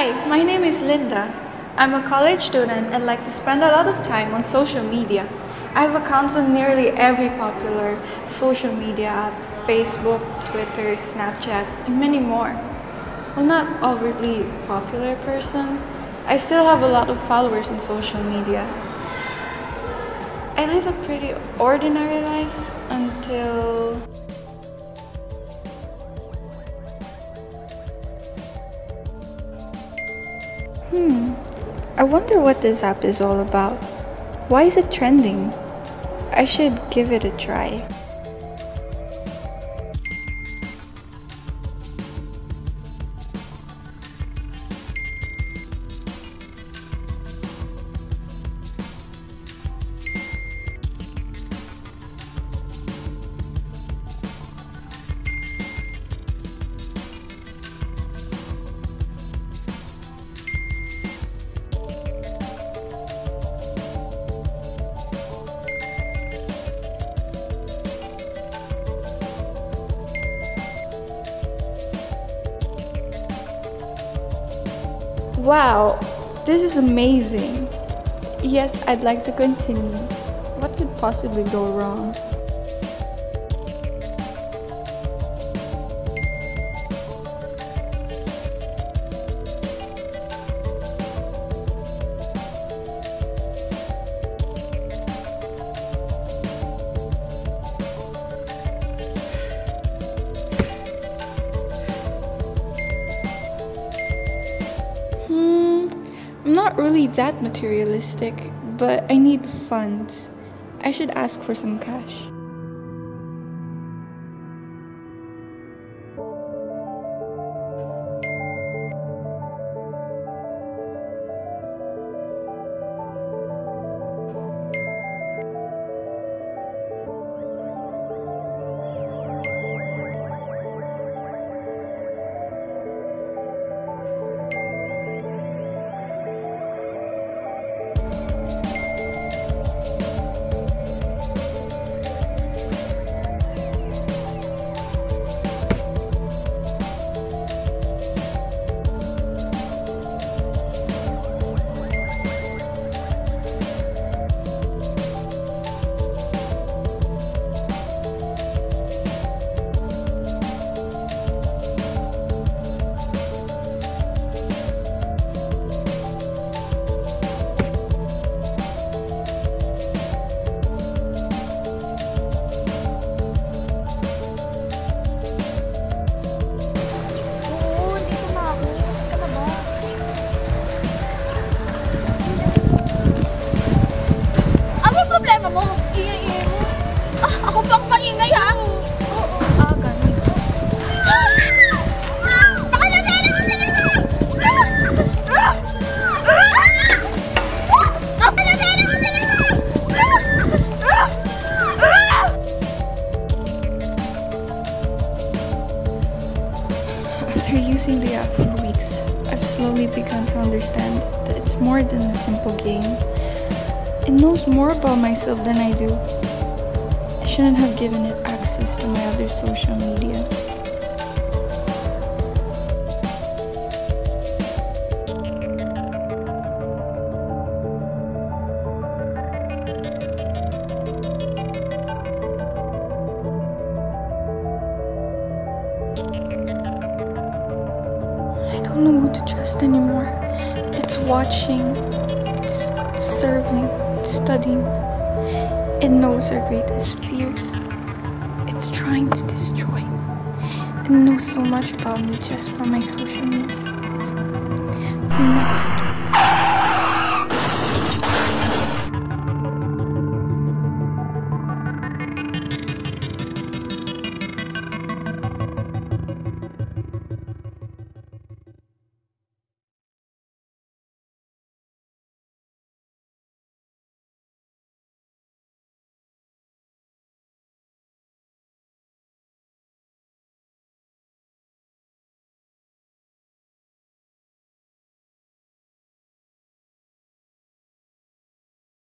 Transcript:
Hi, my name is Linda. I'm a college student and like to spend a lot of time on social media. I have accounts on nearly every popular social media app Facebook, Twitter, Snapchat, and many more. While not overly popular person, I still have a lot of followers on social media. I live a pretty ordinary life until I wonder what this app is all about. Why is it trending? I should give it a try. Wow, this is amazing. Yes, I'd like to continue. What could possibly go wrong? Really that materialistic, but I need funds. I should ask for some cash. After using the app for weeks, I've slowly begun to understand that it's more than a simple game. It knows more about myself than I do. I shouldn't have given it access to my other social media. Trust anymore. It's watching, it's serving, studying. It knows our greatest fears. It's trying to destroy. It knows so much about me just from my social media.